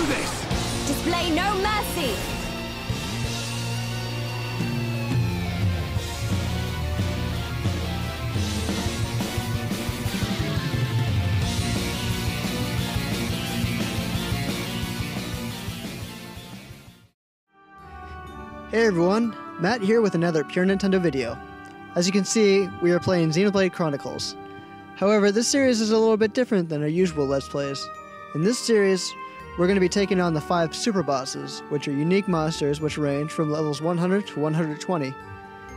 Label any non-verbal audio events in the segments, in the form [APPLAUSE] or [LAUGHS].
do this! Display no mercy! Hey everyone, Matt here with another Pure Nintendo video. As you can see, we are playing Xenoblade Chronicles. However, this series is a little bit different than our usual Let's Plays. In this series, we're going to be taking on the five super bosses, which are unique monsters which range from levels 100 to 120.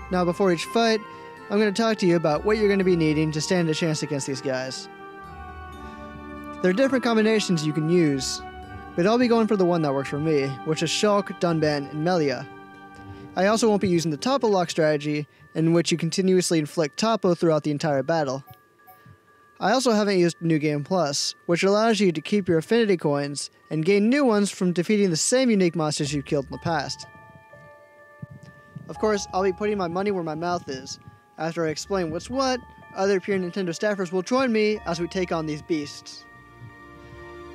Now, before each fight, I'm going to talk to you about what you're going to be needing to stand a chance against these guys. There are different combinations you can use, but I'll be going for the one that works for me, which is Shulk, Dunban, and Melia. I also won't be using the Topple lock strategy, in which you continuously inflict Topple throughout the entire battle. I also haven't used New Game Plus, which allows you to keep your affinity coins and gain new ones from defeating the same unique monsters you've killed in the past. Of course, I'll be putting my money where my mouth is. After I explain what's what, other Pure Nintendo staffers will join me as we take on these beasts.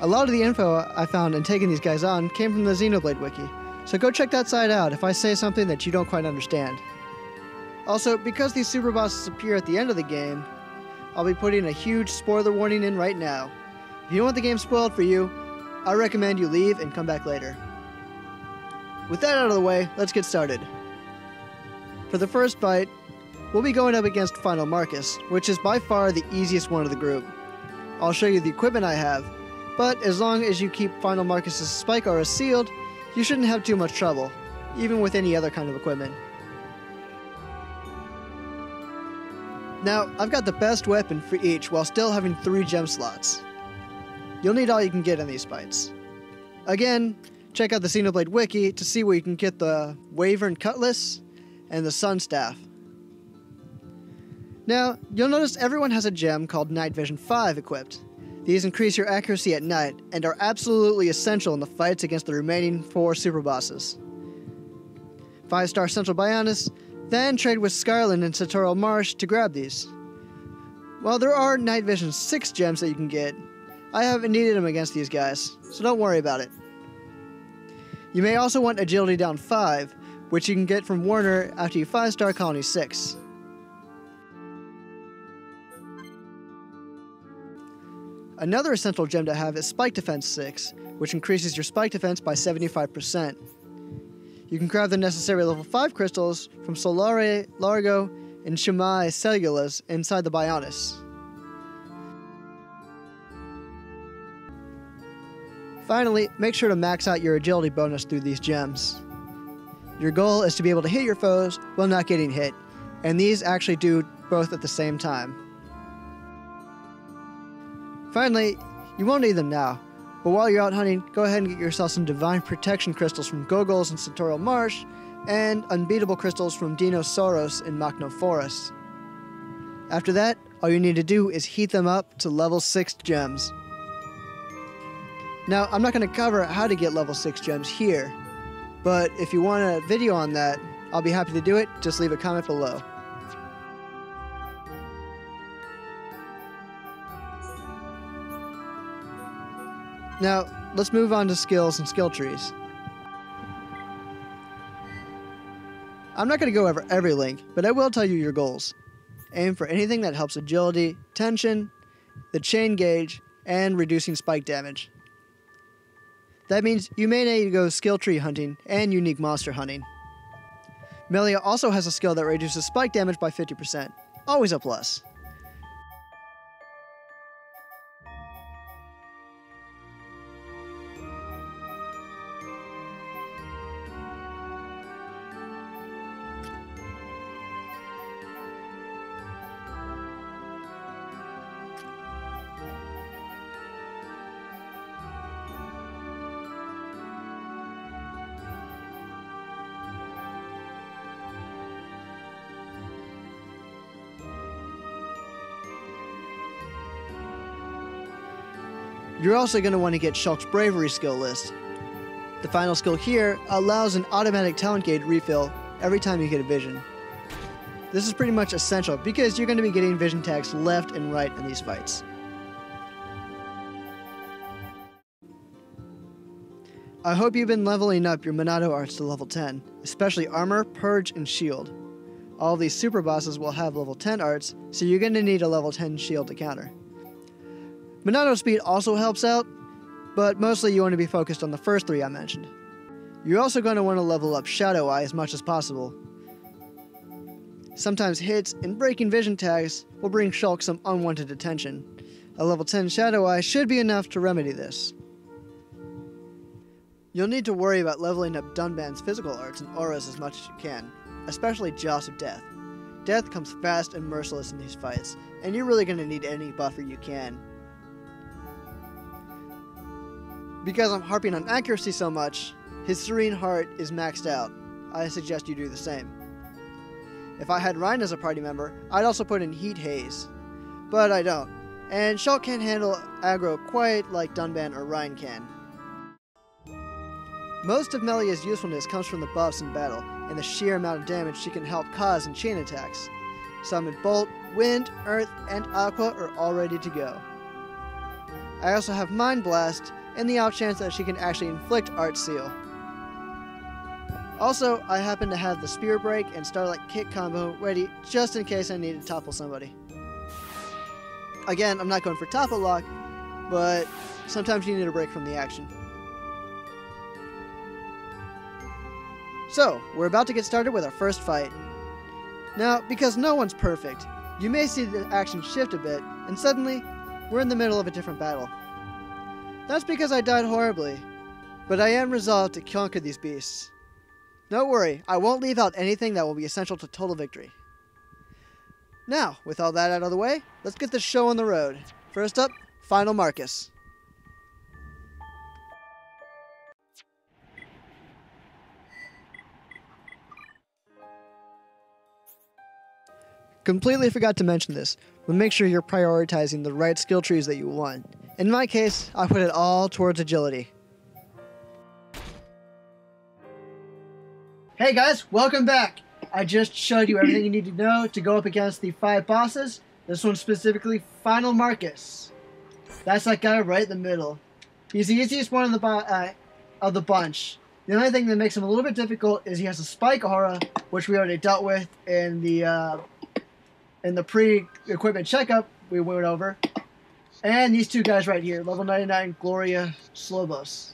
A lot of the info I found in taking these guys on came from the Xenoblade Wiki, so go check that site out if I say something that you don't quite understand. Also, because these super bosses appear at the end of the game, I'll be putting a huge spoiler warning in right now. If you don't want the game spoiled for you, I recommend you leave and come back later. With that out of the way, let's get started. For the first fight, we'll be going up against Final Marcus, which is by far the easiest one of the group. I'll show you the equipment I have, but as long as you keep Final Marcus's spike aura sealed, you shouldn't have too much trouble, even with any other kind of equipment. Now, I've got the best weapon for each while still having three gem slots. You'll need all you can get in these fights. Again, check out the Xenoblade Wiki to see where you can get the Wyvern Cutlass and the Sun Staff. Now, you'll notice everyone has a gem called Night Vision 5 equipped. These increase your accuracy at night and are absolutely essential in the fights against the remaining four super bosses. 5 star Central Bionis, then trade with Scarlin and Satorl Marsh to grab these. While there are Night Vision 6 gems that you can get, I haven't needed them against these guys, so don't worry about it. You may also want Agility down 5, which you can get from Warner after you 5 star Colony 6. Another essential gem to have is Spike Defense 6, which increases your spike defense by 75%. You can grab the necessary level 5 crystals from Solare, Largo, and Shumai Cellulas inside the Bionis. Finally, make sure to max out your agility bonus through these gems. Your goal is to be able to hit your foes while not getting hit, and these actually do both at the same time. Finally, you won't need them now, but while you're out hunting, go ahead and get yourself some Divine Protection Crystals from Gogols and Satorl Marsh, and Unbeatable Crystals from Dino Soros in Makna Forest. After that, all you need to do is heat them up to level 6 gems. Now, I'm not going to cover how to get level 6 gems here, but if you want a video on that, I'll be happy to do it. Just leave a comment below. Now, let's move on to skills and skill trees. I'm not going to go over every link, but I will tell you your goals. Aim for anything that helps agility, tension, the chain gauge, and reducing spike damage. That means you may need to go skill tree hunting and unique monster hunting. Melia also has a skill that reduces spike damage by 50%, always a plus. You're also going to want to get Shulk's Bravery skill list. The final skill here allows an automatic talent gauge refill every time you get a vision. This is pretty much essential because you're going to be getting vision tags left and right in these fights. I hope you've been leveling up your Monado arts to level 10, especially Armor, Purge, and Shield. All these super bosses will have level 10 arts, so you're going to need a level 10 shield to counter. Monado speed also helps out, but mostly you want to be focused on the first three I mentioned. You're also going to want to level up Shadow Eye as much as possible. Sometimes hits and breaking vision tags will bring Shulk some unwanted attention. A level 10 Shadow Eye should be enough to remedy this. You'll need to worry about leveling up Dunban's physical arts and auras as much as you can, especially Jaws of Death. Death comes fast and merciless in these fights, and you're really going to need any buffer you can. Because I'm harping on accuracy so much, his Serene Heart is maxed out. I suggest you do the same. If I had Reyn as a party member, I'd also put in Heat Haze. But I don't, and Shulk can't handle aggro quite like Dunban or Reyn can. Most of Melia's usefulness comes from the buffs in battle, and the sheer amount of damage she can help cause in chain attacks. Summon Bolt, Wind, Earth, and Aqua are all ready to go. I also have Mind Blast, and the off chance that she can actually inflict Art Seal. Also, I happen to have the Spear Break and Starlight Kick combo ready just in case I need to topple somebody. Again, I'm not going for topple lock, but sometimes you need a break from the action. So, we're about to get started with our first fight. Now, because no one's perfect, you may see the action shift a bit, and suddenly, we're in the middle of a different battle. That's because I died horribly, but I am resolved to conquer these beasts. Don't worry, I won't leave out anything that will be essential to total victory. Now, with all that out of the way, let's get the show on the road. First up, Final Marcus. Completely forgot to mention this, but make sure you're prioritizing the right skill trees that you want. In my case, I put it all towards agility. Hey guys, welcome back! I just showed you everything you need to know to go up against the five bosses. This one specifically, Final Marcus. That's that guy right in the middle. He's the easiest one of the, uh, of the bunch. The only thing that makes him a little bit difficult is he has a spike aura, which we already dealt with in the uh, in the pre-equipment checkup we went over. And these two guys right here, level 99 Gloria Slobos.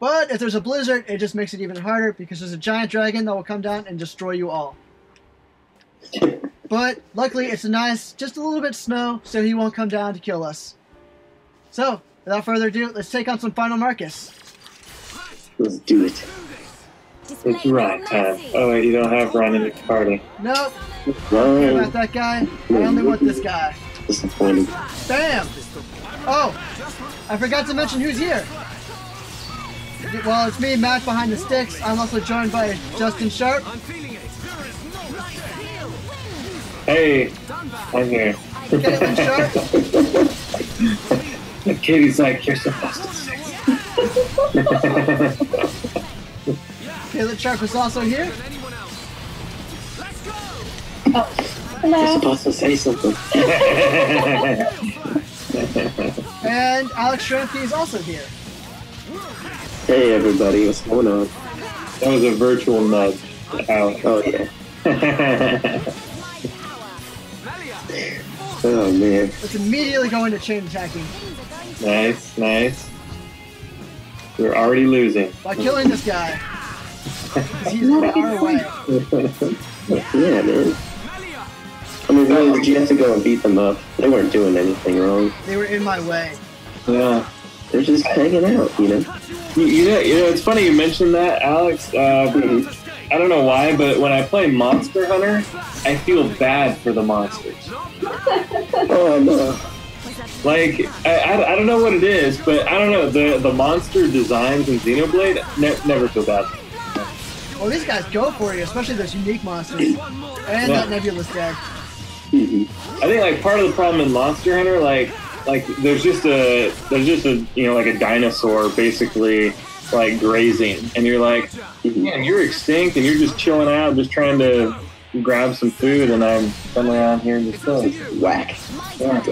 But if there's a blizzard, it just makes it even harder because there's a giant dragon that will come down and destroy you all. But luckily, it's a nice, just a little bit snow, so he won't come down to kill us. So, without further ado, let's take on some Final Marcus. Let's do it. It's Reyn time. Oh wait, you don't have Reyn in the party. Nope. Care about Reyn. that guy. I only want this guy. Disappointing. Bam! Oh, I forgot to mention who's here. Well, it's me, Matt, behind the sticks. I'm also joined by Justin Sharp. Hey, I'm here. Caitlin Sharp. [LAUGHS] Katie's like, you're supposed to say. [LAUGHS] Caleb Sharp is also here. You're Hello. supposed to say something. [LAUGHS] And Alex Shrimke is also here. hey everybody, what's going on? That was a virtual nudge. Out. Oh yeah. [LAUGHS] oh man. Let's immediately go into chain attacking. Nice, nice. We're already losing. By killing this guy. 'Cause he's in our way. Yeah, man. I mean, really, did you have to go and beat them up? They weren't doing anything wrong. They were in my way. Yeah. They're just hanging out, you know? You, you know, you know, it's funny you mentioned that, Alex. Uh, I don't know why, but when I play Monster Hunter, I feel bad for the monsters. [LAUGHS] Oh, no. Like, I, I, I don't know what it is, but I don't know. The the monster designs in Xenoblade ne- never feel bad. Well, these guys go for you, especially those unique monsters. [CLEARS THROAT] And Yeah. that nebulous dead. Mhm. I think like part of the problem in Monster Hunter, like like there's just a there's just a you know like a dinosaur basically like grazing, and you're like, man, you're extinct, and you're just chilling out, just trying to grab some food, and I'm suddenly out here just killing. Whack. Yeah.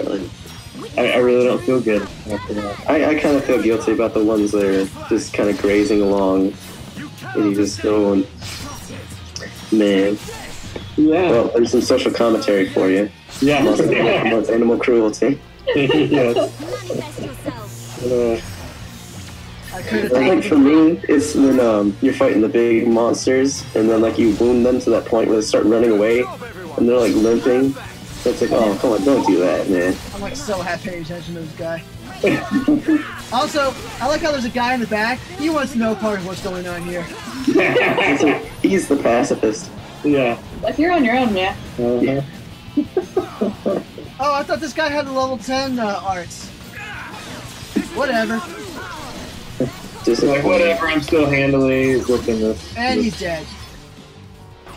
I, I really don't feel good after that. I, I kind of feel guilty about the ones that are just kind of grazing along, and you just going, man. Yeah. Well, there's some social commentary for you. yeah. Amongst, amongst animal cruelty. [LAUGHS] yes. Manifest yourself. Uh, I could have I think for me, it's when um, you're fighting the big monsters, and then like you wound them to that point where they start running away, and they're like limping. So it's like, oh, come on, don't do that, man. I'm like so happy paying attention to this guy. [LAUGHS] also, I like how there's a guy in the back. He wants no part of what's going on here. He's, [LAUGHS] like, he's the pacifist. yeah. Like you're on your own, man. Uh-huh. Oh, I thought this guy had the level 10 uh, arts. Whatever. Just Like whatever, I'm still handily whipping this. And he's dead.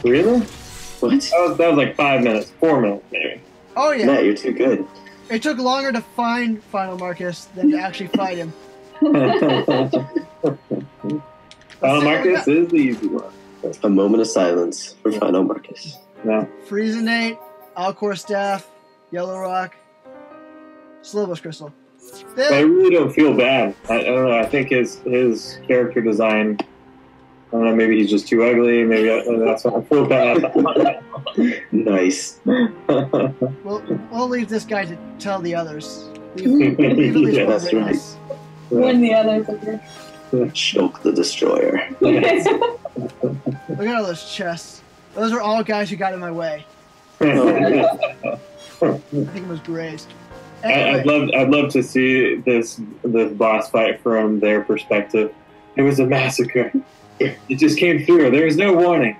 Really? What? That was, that was like five minutes, four minutes maybe. Oh yeah. Matt, you're too good. It took longer to find Final Marcus than to actually fight him. [LAUGHS] Final Marcus is the easy one. A moment of silence for Final Marcus. No. Friezenate, Alcor Staff, Yellow Rock, Slobos Crystal. But I really don't feel bad. I, I don't know. I think his his character design. I don't know. Maybe he's just too ugly. Maybe uh, that's what I feel bad. Nice. [LAUGHS] We'll, we'll leave this guy to tell the others. Leave, leave [LAUGHS] Yeah, that's right. witness. When the others appear. Choke the destroyer. Look at all those chests. Those are all guys who got in my way. [LAUGHS] I think it was grazed. I, I'd love I'd love to see this this boss fight from their perspective. It was a massacre. It just came through. There was no warning.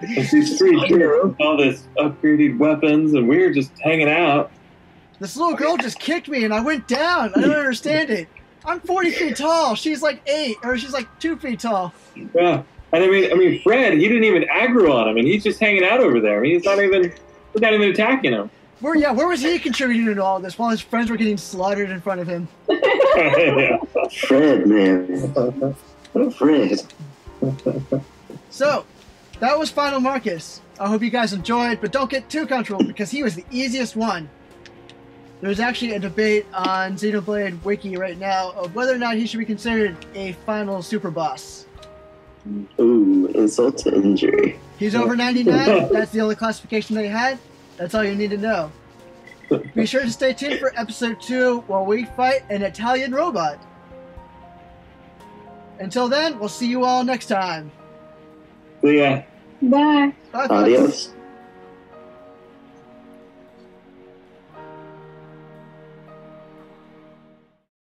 These three with all this upgraded weapons, and we were just hanging out. this little girl just kicked me and I went down. I don't understand it. I'm 40 feet tall. She's like eight, or she's like two feet tall. Yeah, and I mean, I mean, Fred, he didn't even aggro on him, and he's just hanging out over there. I mean, he's not even he's not even attacking him. Where, yeah, where was he contributing to all this while his friends were getting slaughtered in front of him? Yeah. [LAUGHS] Fred, man. Fred. So, that was Final Marcus. I hope you guys enjoyed, but don't get too comfortable because he was the easiest one. There's actually a debate on Xenoblade Wiki right now of whether or not he should be considered a final super boss. Ooh, insult to injury. He's over 99. That's the only classification they had. That's all you need to know. [LAUGHS] Be sure to stay tuned for episode 2 while we fight an Italian robot. Until then, we'll see you all next time. So yeah. Bye. Bye, folks. Adios.